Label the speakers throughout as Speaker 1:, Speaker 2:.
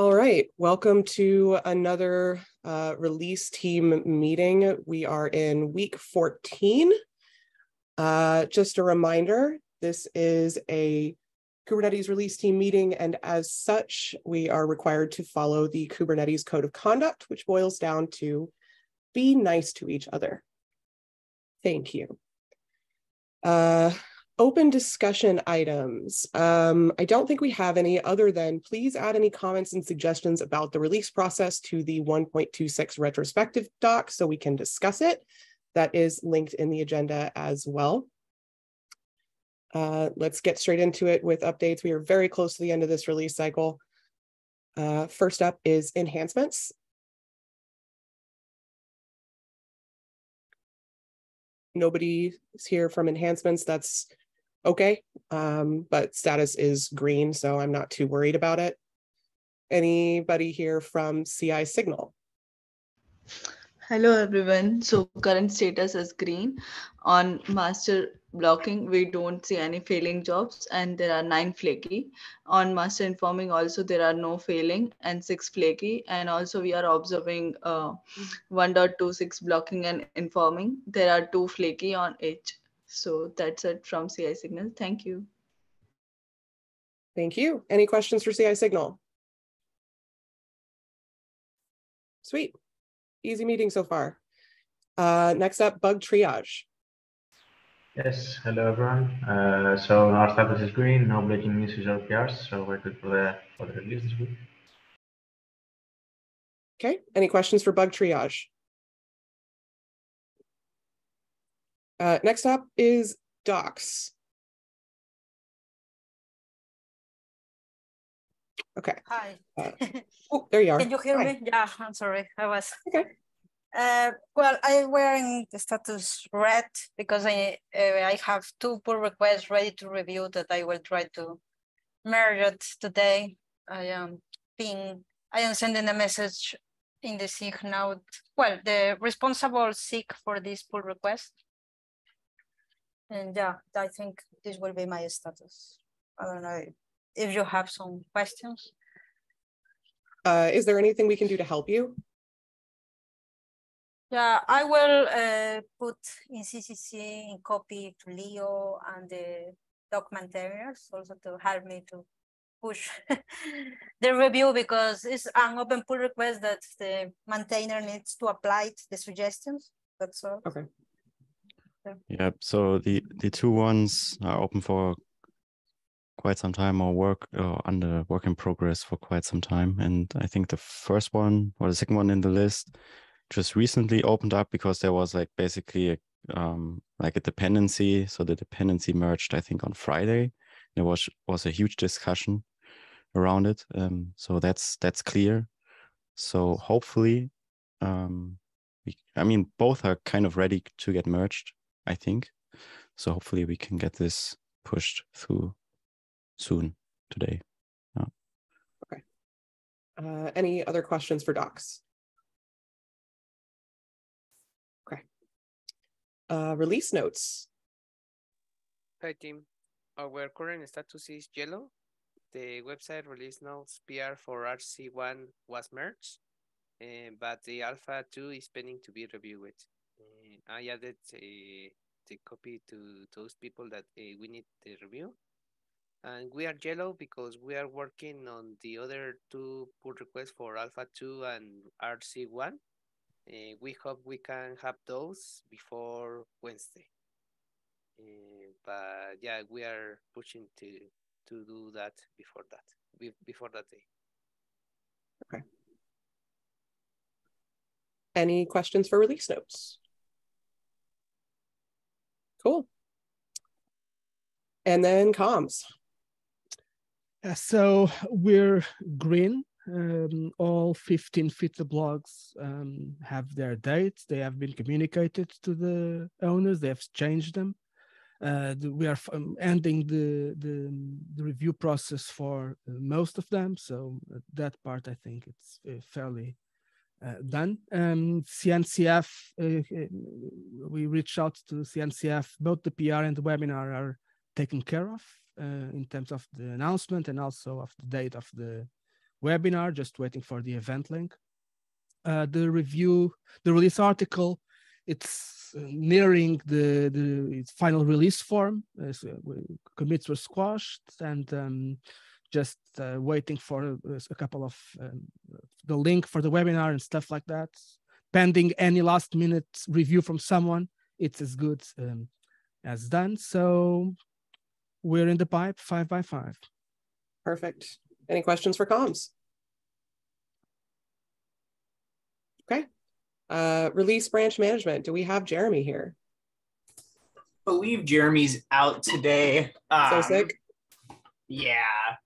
Speaker 1: All right, welcome to another uh, release team meeting. We are in week 14. Uh, just a reminder, this is a Kubernetes release team meeting, and as such, we are required to follow the Kubernetes Code of Conduct, which boils down to be nice to each other. Thank you. Uh, open discussion items. Um, I don't think we have any other than please add any comments and suggestions about the release process to the 1.26 retrospective doc so we can discuss it. That is linked in the agenda as well. Uh, let's get straight into it with updates. We are very close to the end of this release cycle. Uh, first up is enhancements. Nobody is here from enhancements. That's okay, um, but status is green, so I'm not too worried about it. Anybody here from CI Signal?
Speaker 2: Hello everyone. So current status is green. On master blocking, we don't see any failing jobs and there are nine flaky. On master informing also there are no failing and six flaky. And also we are observing uh, 1.26 blocking and informing. There are two flaky on each. So that's it from CI Signal. Thank you.
Speaker 1: Thank you. Any questions for CI Signal? Sweet easy meeting so far. Uh, next up, bug triage.
Speaker 3: Yes, hello everyone. Uh, so our status is green, no breaking news or PRs, so we're good for the, for the release this week.
Speaker 1: Okay, any questions for bug triage? Uh, next up is docs. Okay.
Speaker 4: Hi.
Speaker 1: Uh, oh, there you are.
Speaker 4: Can you hear
Speaker 1: Hi.
Speaker 4: me? Yeah, I'm sorry. I was.
Speaker 1: Okay.
Speaker 4: Uh, well, I were in the status red because I uh, I have two pull requests ready to review that I will try to merge it today. I am being I am sending a message in the SIG now. Well, the responsible SIG for this pull request. And yeah, I think this will be my status. I don't know if you have some questions.
Speaker 1: Uh, is there anything we can do to help you?
Speaker 4: Yeah, I will uh, put in CCC in copy to Leo and the documentarians also to help me to push the review because it's an open pull request that the maintainer needs to apply the suggestions. That's all.
Speaker 1: Okay.
Speaker 4: Yeah.
Speaker 5: Yeah, so the the two ones are open for quite some time or work or under work in progress for quite some time. And I think the first one or the second one in the list just recently opened up because there was like basically a um like a dependency. So the dependency merged, I think, on Friday. There was was a huge discussion around it. Um, so that's that's clear. So hopefully, um, we, I mean, both are kind of ready to get merged. I think. So hopefully we can get this pushed through soon today.
Speaker 1: Uh, any other questions for docs? Okay. Uh, release notes.
Speaker 6: Hi team, our current status is yellow. The website release notes PR for RC1 was merged, uh, but the Alpha 2 is pending to be reviewed. I added the copy to those people that uh, we need the review. And we are yellow because we are working on the other two pull requests for Alpha 2 and RC1. Uh, we hope we can have those before Wednesday. Uh, but yeah, we are pushing to to do that before that, be- before that day. Okay.
Speaker 1: Any questions for release notes? Cool. And then comms.
Speaker 7: So we're green. Um, all 15 feature blogs um, have their dates. They have been communicated to the owners. They have changed them. Uh, we are um, ending the, the the review process for most of them. So uh, that part, I think, it's uh, fairly uh, done. Um, CNCF, uh, uh, we reached out to CNCF. Both the PR and the webinar are taken care of uh, in terms of the announcement and also of the date of the webinar, just waiting for the event link. Uh, the review, the release article, it's nearing the, the final release form. Uh, commits were squashed and um, just uh, waiting for uh, a couple of um, the link for the webinar and stuff like that. Pending any last minute review from someone, it's as good um, as done. So we're in the pipe five by five.
Speaker 1: Perfect. Any questions for comms? Okay. Uh, release branch management. Do we have Jeremy here?
Speaker 8: believe Jeremy's out today. Um,
Speaker 1: so sick.
Speaker 8: Yeah.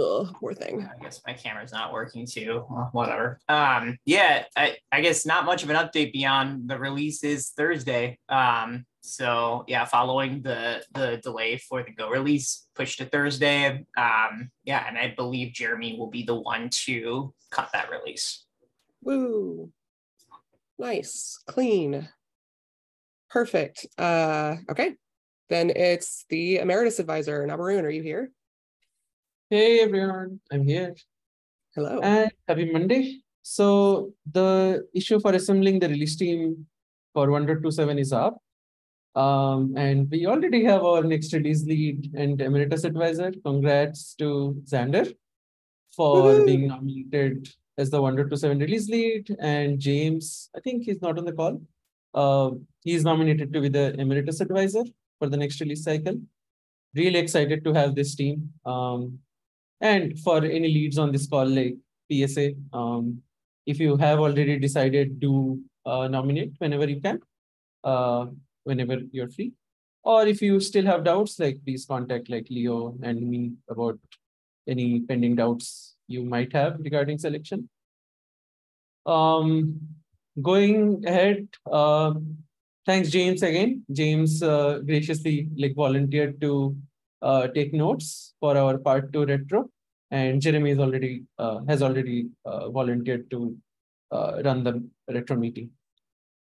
Speaker 1: Ugh, poor thing.
Speaker 8: I guess my camera's not working too. Well, whatever. Um, yeah, I, I guess not much of an update beyond the release is Thursday. Um, so yeah, following the the delay for the Go release pushed to Thursday. Um, yeah, and I believe Jeremy will be the one to cut that release.
Speaker 1: Woo. Nice, clean. Perfect. Uh, okay. Then it's the emeritus advisor. Nabarun, are you here?
Speaker 9: Hey everyone, I'm here.
Speaker 1: Hello.
Speaker 9: And happy Monday. So the issue for assembling the release team for 1.27 is up. Um, and we already have our next release lead and emeritus advisor. Congrats to Xander for being nominated as the 1.27 release lead. And James, I think he's not on the call. Uh, he's nominated to be the emeritus advisor for the next release cycle. Really excited to have this team. Um, and for any leads on this call, like PSA, um, if you have already decided to uh, nominate whenever you can, uh, whenever you're free. Or if you still have doubts, like please contact like Leo and me about any pending doubts you might have regarding selection. Um, going ahead, uh, thanks James again. James uh, graciously like volunteered to uh, take notes for our part two retro, and Jeremy is already uh, has already uh, volunteered to uh, run the retro meeting.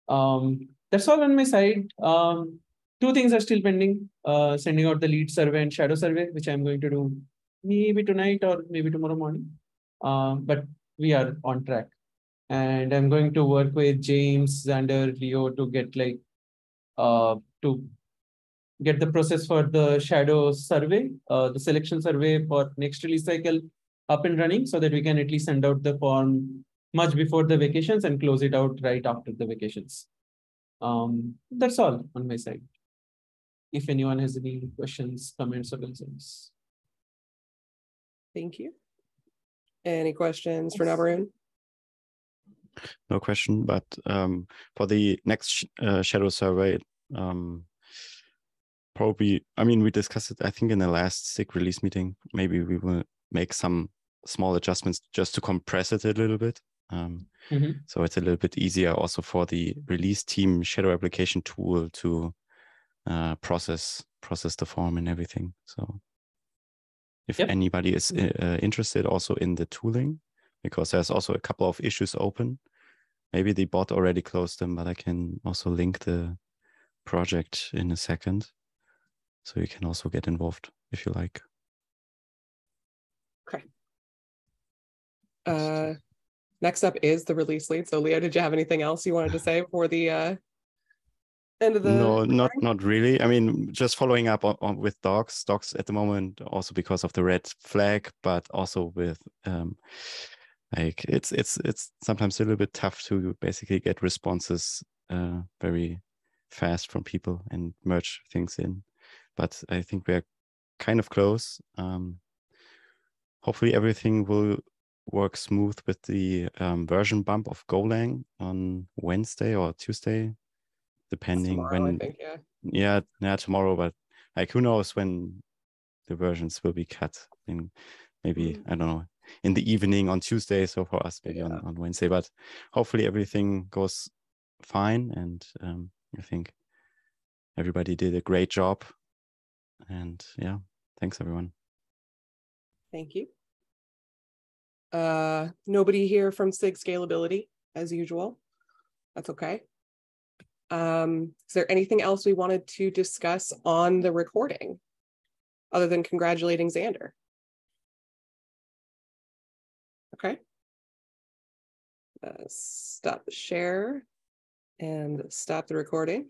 Speaker 9: Um, that's all on my side. Um, two things are still pending: uh, sending out the lead survey and shadow survey, which I'm going to do maybe tonight or maybe tomorrow morning. Um, but we are on track, and I'm going to work with James, Xander, Leo to get like to get the process for the shadow survey, uh, the selection survey for next release cycle up and running so that we can at least send out the form much before the vacations and close it out right after the vacations. Um, that's all on my side. If anyone has any questions, comments, or concerns.
Speaker 1: Thank you. Any questions for Nabarun?
Speaker 5: No question, but um, for the next sh uh, shadow survey, um, probably, I mean, we discussed it, I think, in the last SIG release meeting. Maybe we will make some small adjustments just to compress it a little bit. Um, mm -hmm. So it's a little bit easier also for the release team shadow application tool to uh, process process the form and everything. So if yep. anybody is uh, interested also in the tooling, because there's also a couple of issues open. Maybe the bot already closed them, but I can also link the project in a second. So you can also get involved if you like.
Speaker 1: Okay. Uh, next up is the release lead. So Leo, did you have anything else you wanted to say for the uh, end of the?
Speaker 5: No, not not really. I mean, just following up on, on, with docs. Docs at the moment also because of the red flag, but also with um, like it's it's it's sometimes a little bit tough to basically get responses uh, very fast from people and merge things in but I think we're kind of close. Um, hopefully everything will work smooth with the um, version bump of Golang on Wednesday or Tuesday, depending tomorrow, when.
Speaker 1: Think, yeah.
Speaker 5: yeah, yeah, tomorrow. But like, who knows when the versions will be cut? In maybe mm. I don't know in the evening on Tuesday. So for us, maybe yeah. on, on Wednesday. But hopefully everything goes fine, and um, I think everybody did a great job and yeah, thanks everyone.
Speaker 1: Thank you. Uh, nobody here from SIG Scalability as usual. That's okay. Um, is there anything else we wanted to discuss on the recording other than congratulating Xander? Okay. Uh, stop the share and stop the recording.